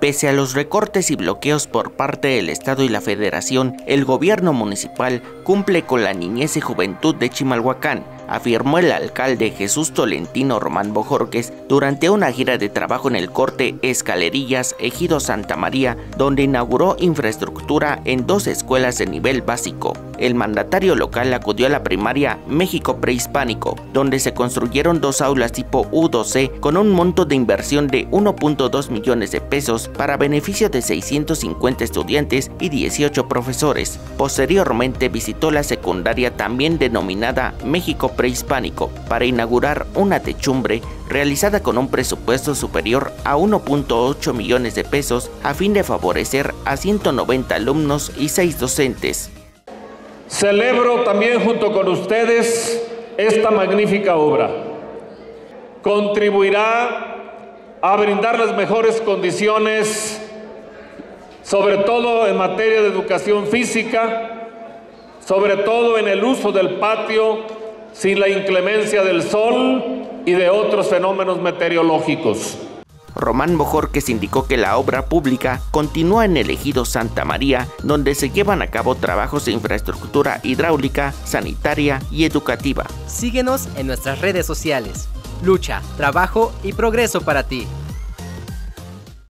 Pese a los recortes y bloqueos por parte del Estado y la Federación, el gobierno municipal cumple con la niñez y juventud de Chimalhuacán, afirmó el alcalde Jesús Tolentino Román Bojorques durante una gira de trabajo en el corte Escalerillas, Ejido Santa María, donde inauguró infraestructura en dos escuelas de nivel básico. El mandatario local acudió a la primaria México Prehispánico, donde se construyeron dos aulas tipo U2C con un monto de inversión de 1.2 millones de pesos para beneficio de 650 estudiantes y 18 profesores. Posteriormente visitó la secundaria también denominada México prehispánico para inaugurar una techumbre realizada con un presupuesto superior a 1.8 millones de pesos a fin de favorecer a 190 alumnos y 6 docentes. Celebro también junto con ustedes esta magnífica obra. Contribuirá a brindar las mejores condiciones, sobre todo en materia de educación física, sobre todo en el uso del patio sin la inclemencia del sol y de otros fenómenos meteorológicos. Román Bojorques indicó que la obra pública continúa en el ejido Santa María, donde se llevan a cabo trabajos de infraestructura hidráulica, sanitaria y educativa. Síguenos en nuestras redes sociales. Lucha, trabajo y progreso para ti.